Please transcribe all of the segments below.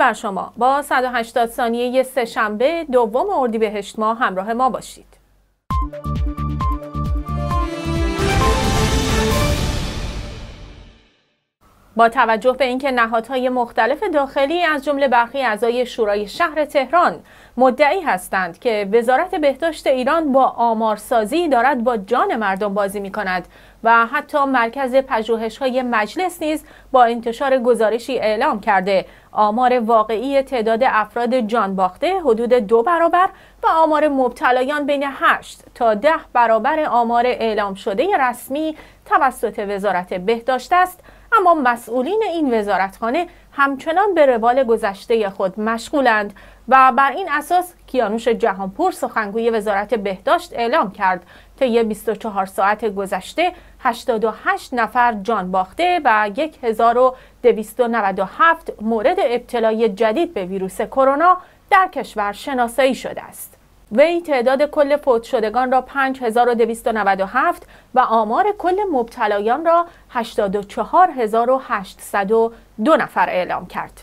بر شما. با 180 ثانیه سه شنبه دوم اردیبهشت ماه همراه ما باشید. با توجه به اینکه نهادهای مختلف داخلی از جمله برخی اعضای شورای شهر تهران مدعی هستند که وزارت بهداشت ایران با آمارسازی دارد با جان مردم بازی می کند و حتی مرکز پژوهش های مجلس نیز با انتشار گزارشی اعلام کرده. آمار واقعی تعداد افراد جان باخته حدود دو برابر و آمار مبتلایان بین 8 تا ده برابر آمار اعلام شده رسمی توسط وزارت بهداشت است. اما مسئولین این وزارتخانه همچنان به روال گذشته خود مشغولند و بر این اساس کیانوش جهانپور سخنگوی وزارت بهداشت اعلام کرد طی 24 ساعت گذشته 88 نفر جان باخته و 1297 مورد ابتلای جدید به ویروس کرونا در کشور شناسایی شده است. وی تعداد کل فوت شدگان را 5297 و آمار کل مبتلایان را 84802 نفر اعلام کرد.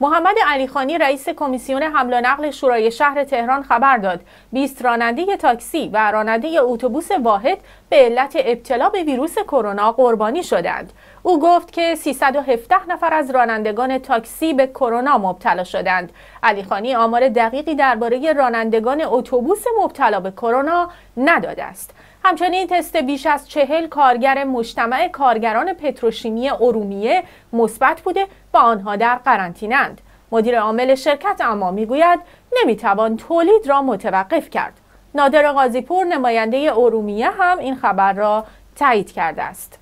محمد علیخانی رئیس کمیسیون حمل و نقل شورای شهر تهران خبر داد 20 راننده تاکسی و راننده اتوبوس واحد به علت ابتلا به ویروس کرونا قربانی شدند. او گفت که 317 نفر از رانندگان تاکسی به کرونا مبتلا شدند. علیخانی آمار دقیقی درباره رانندگان اتوبوس مبتلا به کرونا نداده است. همچنین تست بیش از چهل کارگر مجتمع کارگران پتروشیمی ارومیه مثبت بوده و آنها در قرنطینند. مدیر عامل شرکت اما می‌گوید نمی‌توان تولید را متوقف کرد. نادر قاضیپور نماینده ارومیه هم این خبر را تایید کرده است.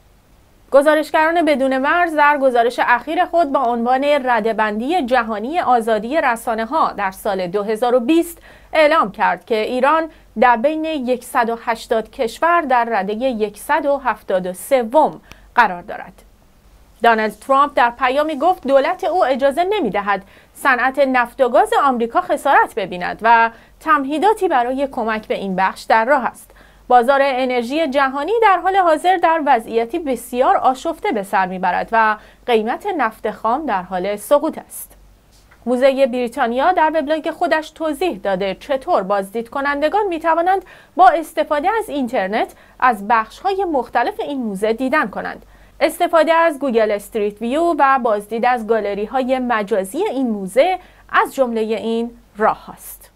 گزارشگران بدون مرز در گزارش اخیر خود با عنوان ردبندی جهانی آزادی رسانه ها در سال 2020 اعلام کرد که ایران در بین 180 کشور در رده 173 قرار دارد. دانالد ترامپ در پیامی گفت دولت او اجازه نمی دهد صنعت نفت و گاز آمریکا خسارت ببیند و تمهیداتی برای کمک به این بخش در راه است. بازار انرژی جهانی در حال حاضر در وضعیتی بسیار آشفته به سر می‌برد و قیمت نفت خام در حال سقوط است. موزه بریتانیا در وبلاگ خودش توضیح داده چطور بازدید کنندگان می توانند با استفاده از اینترنت از بخش های مختلف این موزه دیدن کنند. استفاده از گوگل استریت ویو و بازدید از گالری های مجازی این موزه از جمله این راه هست.